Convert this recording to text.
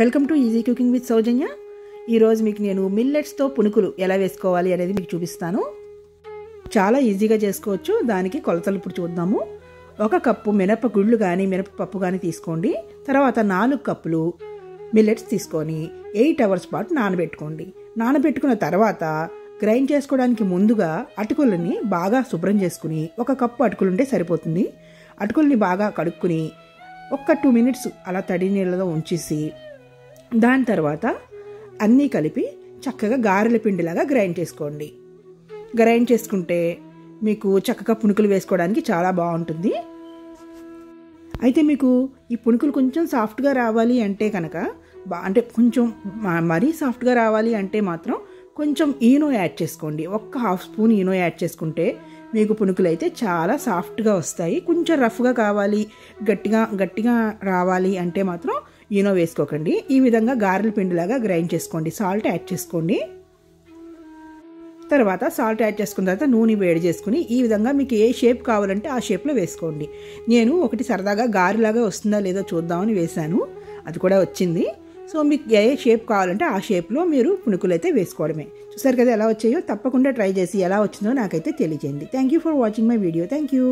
Welcome to easy cooking with Soujanya. ఈరోజు మీకు నేను మిల్లెట్స్తో పునుకులు ఎలా వేసుకోవాలి అనేది మీకు చూపిస్తాను. చాలా ఈజీగా చేసుకోవచ్చు. దానికి కొలతలు ఇప్పుడు చూద్దాము. ఒక కప్పు మినప గుళ్ళు కానీ మినపప్పు కానీ తీసుకోండి. తర్వాత నాలుగు కప్పులు మిల్లెట్స్ తీసుకొని ఎయిట్ అవర్స్ పాటు నానబెట్టుకోండి. నానబెట్టుకున్న తర్వాత గ్రైండ్ చేసుకోవడానికి ముందుగా అటుకులని బాగా శుభ్రం చేసుకుని ఒక కప్పు అటుకులు ఉంటే సరిపోతుంది. అటుకుల్ని బాగా కడుక్కుని ఒక్క టూ మినిట్స్ అలా తడి నీళ్ళలో ఉంచేసి దాని తర్వాత అన్నీ కలిపి చక్కగా గారెల పిండిలాగా గ్రైండ్ చేసుకోండి. గ్రైండ్ చేసుకుంటే మీకు చక్కగా పుణుకులు వేసుకోవడానికి చాలా బాగుంటుంది. అయితే మీకు ఈ పుణుకులు కొంచెం సాఫ్ట్గా రావాలి అంటే కనుక బా అంటే కొంచెం మరీ సాఫ్ట్గా రావాలి అంటే మాత్రం కొంచెం ఈనో యాడ్ చేసుకోండి. ఒక్క హాఫ్ స్పూన్ ఈనో యాడ్ చేసుకుంటే మీకు పుణుకులు అయితే చాలా సాఫ్ట్గా వస్తాయి. కొంచెం రఫ్గా కావాలి గట్టిగా గట్టిగా రావాలి అంటే మాత్రం ఈనో వేసుకోకండి. ఈ విధంగా గారెల పిండిలాగా గ్రైండ్ చేసుకోండి. సాల్ట్ యాడ్ చేసుకోండి. తర్వాత సాల్ట్ యాడ్ చేసుకున్న తర్వాత నూనె వేడి చేసుకుని ఈ విధంగా మీకు ఏ షేప్ కావాలంటే ఆ షేప్లో వేసుకోండి. నేను ఒకటి సరదాగా గారెలాగా వస్తుందా లేదో చూద్దామని వేశాను. అది కూడా వచ్చింది. సో మీకు ఏ షేప్ కావాలంటే ఆ షేప్లో మీరు పుణుకులు అయితే వేసుకోవడమే. చూసారు కదా ఎలా వచ్చాయో? తప్పకుండా ట్రై చేసి ఎలా వచ్చిందో నాకైతే తెలియజేయండి. Thank you for watching my video thank you